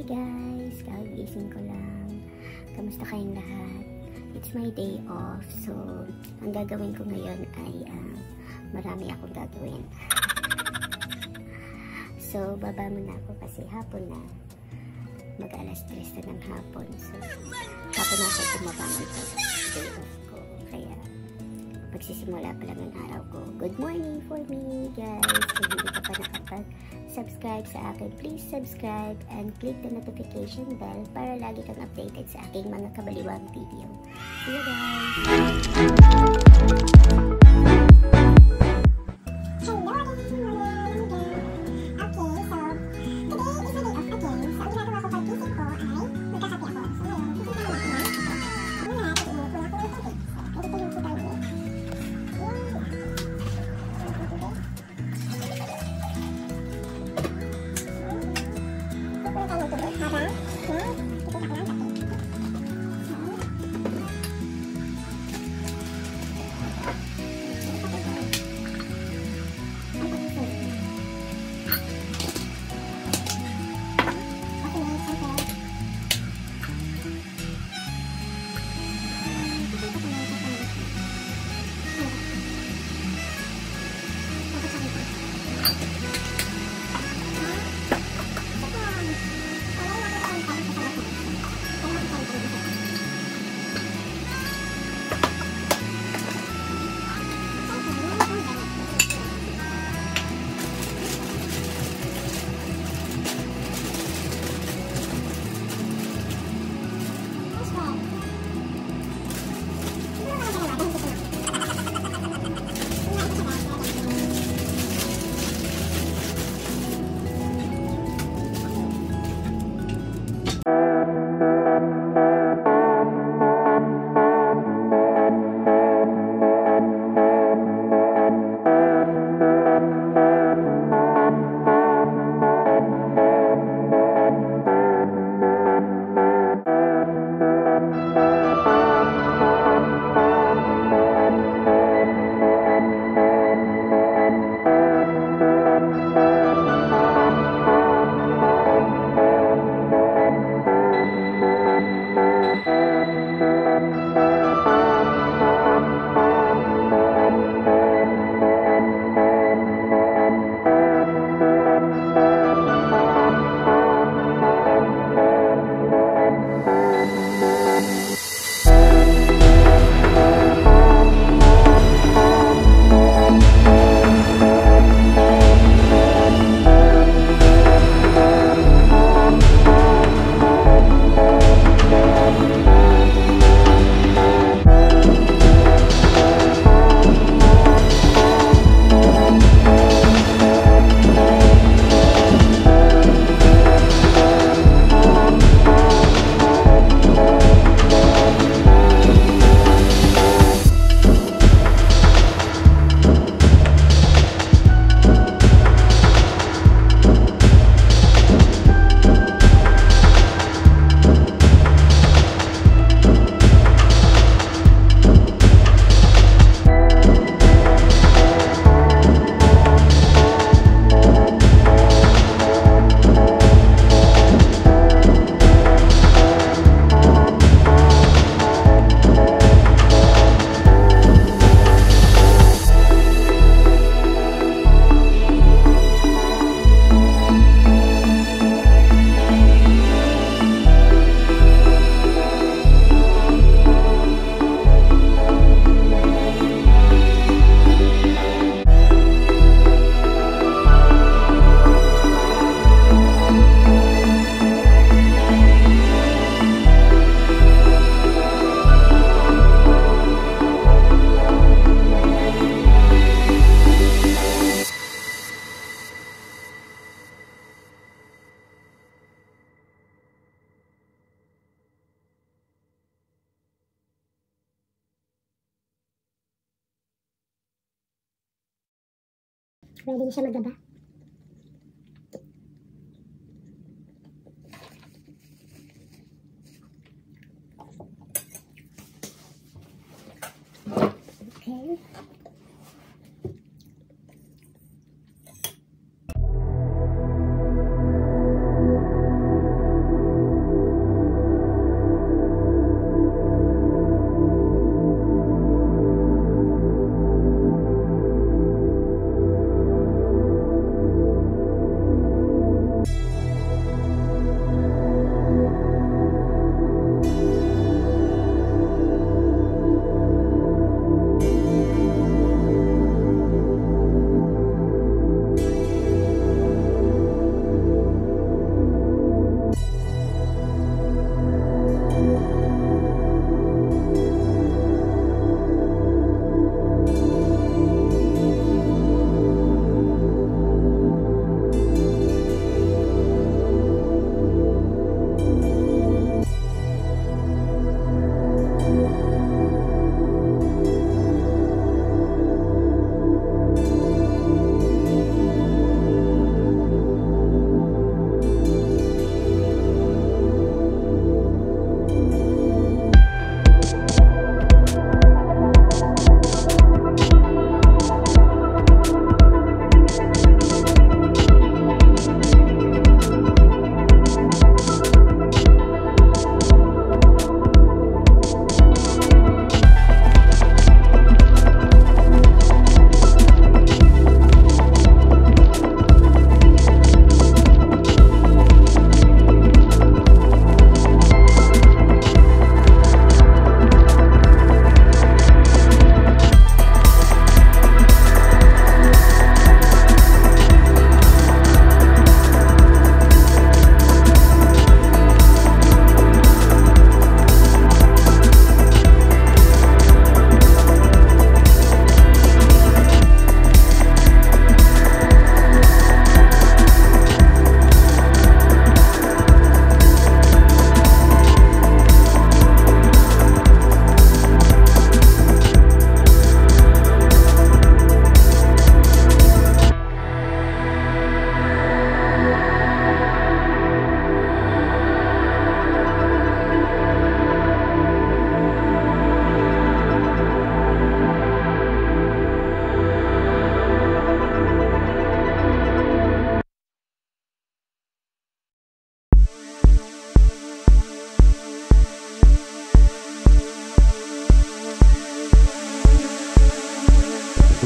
Hi guys! Kagising ko lang. Kamusta kayong lahat? It's my day off. So, ang gagawin ko ngayon ay uh, marami akong gagawin. so, baba muna ako kasi hapon na. Mag alas 3 na ng hapon. So, hapon na ako tumabangon sa day off magsisimula pa lang ang araw ko. Good morning for me guys! Kung hindi ka pa nakapag subscribe sa akin, please subscribe and click the notification bell para lagi kang updated sa aking mga kabaliwang video. See you guys! 好的嗯 Pwede na siya magbaba.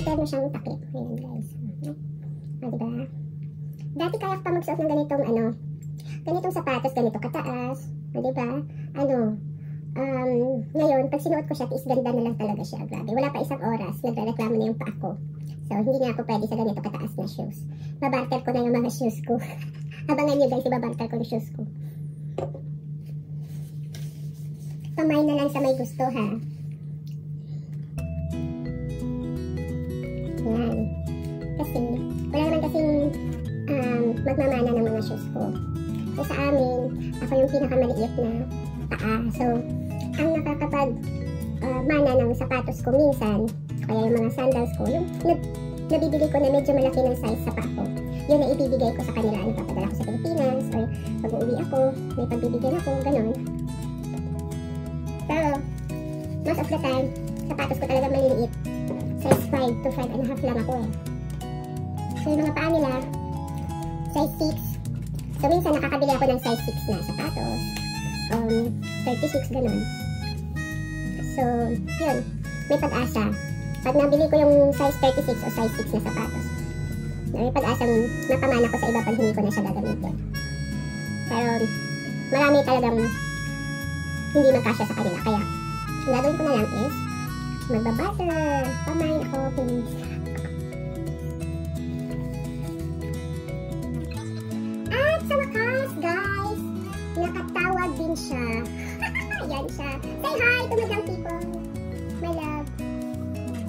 terno siyang takip. Ayan guys. O, diba? Dati kaya pa magsuot ng ganitong ano, ganitong sapatos, ganito kataas. O, diba? Ano, um, ngayon, pag sinuot ko siya, tiis ganda na lang talaga siya. Grabe. Wala pa isang oras, nagre-reklamo na yung pa ako. So, hindi na ako pwede sa ganito kataas na shoes. Babarter ko na yung mga shoes ko. Abangan nyo guys, ibabarter ko yung shoes ko. Kamay na lang sa may gusto ha. Yan. Kasi, wala naman kasing um, magmamana ng mga shoes ko. So, sa amin, ako yung pinakamaliit na paa. So, ang nakakapag uh, mana ng sapatos ko minsan, kaya yung mga sandals ko, yung nab nabibili ko na medyo malaki ng size sa paa. Yun na ibibigay ko sa kanila. Ano papadala ko sa Pilipinas, or pag uuwi ako, may pagbibigyan ako, ganun. Pero, most of the time, sapatos ko talaga maliliit size 5 to 5 and a half lang ako eh. So yung mga paa nila, size 6. So minsan nakakabili ako ng size 6 na sapatos. Um, 36 ganun. So, yun. May pag-asa. Pag nabili ko yung size 36 o size 6 na sapatos, may pag-asang napamana ko sa iba pag hindi ko na siya gagamitin. Pero, marami talagang hindi magkasya sa kanila. Kaya, ang gagawin ko na lang is, Magbabutter. Pamain ako, please. At sa wakas, guys, nakatawag din siya. Yan siya. Say hi to Madam People. My love.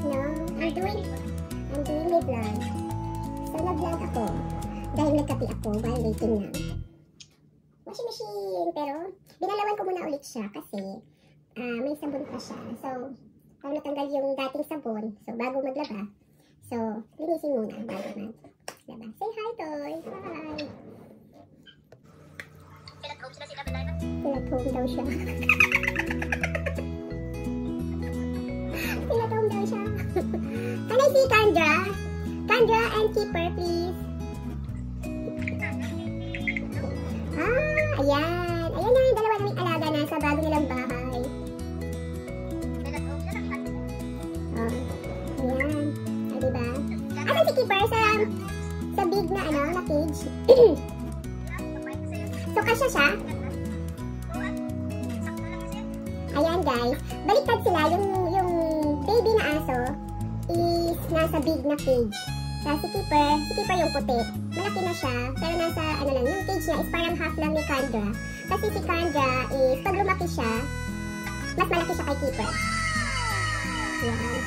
No, I'm doing, I'm doing my vlog. So, nag-vlog ako. Dahil nagkapi ako while waiting na. Washing machine. Pero, binalawan ko muna ulit siya kasi uh, may sabon pa siya. So, para matanggal yung dating sabon. So, bago maglaba. So, linisin muna bago maglaba. Say hi, Toy! Hi! Sila home sila sila Sila home daw siya. Sila home daw siya. Can I see Kandra? Kandra and Keeper, please. Ah, so, kasya siya. Ayan guys. Baliktad sila. Yung, yung baby na aso is nasa big na cage. Sa si keeper, si keeper yung puti. Malaki na siya. Pero nasa, ano lang, yung cage niya is parang half lang ni Kandra. Kasi si Kandra is, pag lumaki siya, mas malaki siya kay keeper. Yan.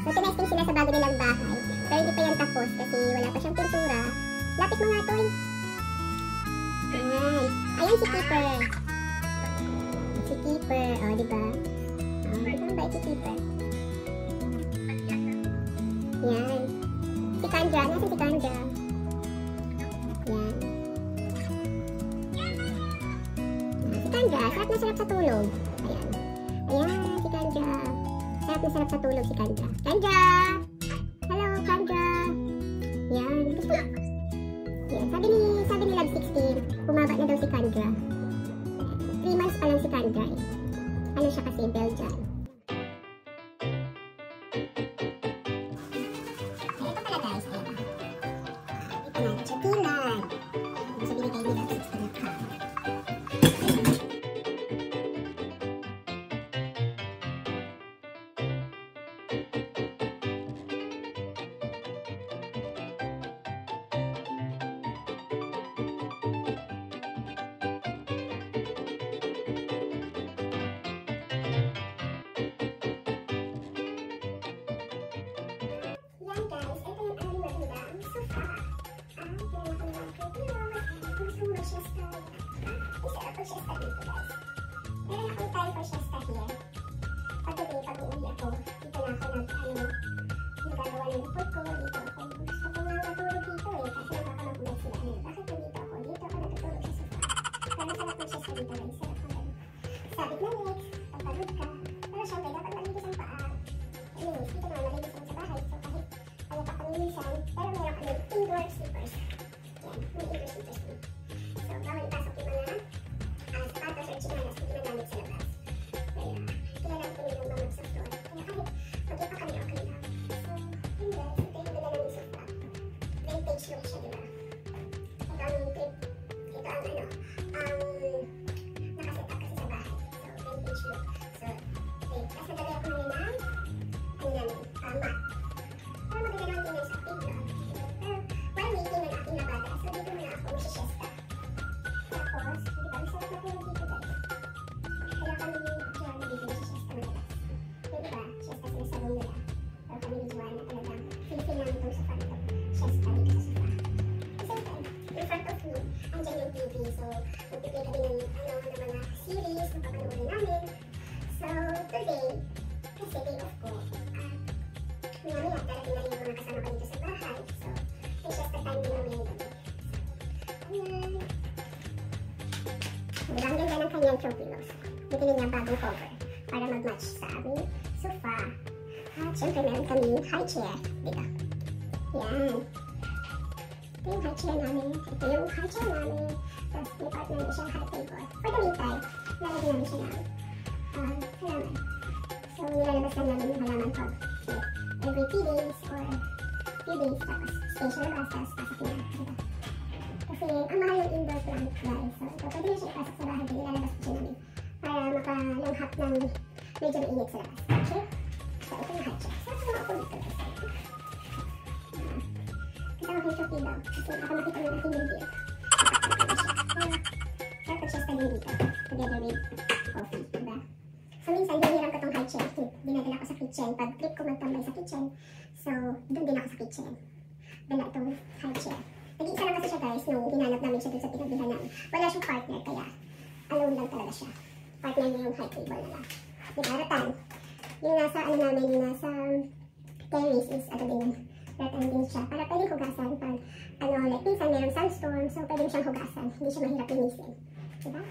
So, tinesting sila sa bago nilang bahay. Pero hindi pa yan tapos kasi wala pa siyang pintura. Lapit mo nga to eh. Ayan. Ayan si Keeper. Si Keeper. O, oh, diba? O, oh, diba ba si Keeper? Yan. Si Kandra. Nasaan si Kandra? Yan. Si Kandra. Sarap na sarap sa tulog. Ayan. Ayan, si Kandra. Sarap na sarap sa tulog si Kandra. Kandra! Sabi ni, sabi ni Love 16, bumaba na daw si Kandra. 3 months pa lang si Kandra eh. Ano siya kasi, Belgian. Meron akong time for siesta here. Pag today, pag uuwi ako, dito na ako nag, ano, gagawa ng report ko, dito ako. Gusto ko nga natulog dito eh, kasi nakakamagulat sila. Ano, bakit nandito ako? Dito ako natutulog sa sofa. Pero sarap ng siesta dito guys, sarap ganun. Sabit na legs, kanyang throw pillows. Bitin niya bagong cover para mag-match sa aming sofa. At syempre, meron kaming high chair dito. Yan. Ito yung high chair namin. Ito yung high chair namin. Tapos may partner din siyang high table. For the meantime, lalagyan namin siya ng uh, halaman. So, nilalabas lang namin yung halaman ko. Like, every few days or few days. Tapos, stay siya labas. Tapos, pasok niya. Diba? Kasi, ang mahal yung indoor plant, guys. So, ito, pwede na siya ipasok sa bahay. Makalanghap ng medyo mainit sa labas. Okay? So, ito yung chair. So, ito yung ako dito. Kasama ko yung chocolate daw. Kasi baka makita mo yung aking review. Kaya pag-siesta din dito. Together with coffee. Diba? So, minsan, hinihiram ko tong high chair. Dinadala ko sa kitchen. Pag trip ko magtambay sa kitchen. So, doon din ako sa kitchen. Dala itong high chair. Nag-iisa lang kasi siya guys nung ginanap namin siya dun sa pinagbihan namin. Wala siyang partner kaya alone lang talaga siya. Partner niya yung high table na lang. Diba? Ratan. Yung nasa ano namin, yung nasa terrace is ano din. Ratan din siya. Para pwedeng hugasan pag ano, like minsan merong sandstorm so pwede mo siyang hugasan. Hindi siya mahirap linisin. Diba?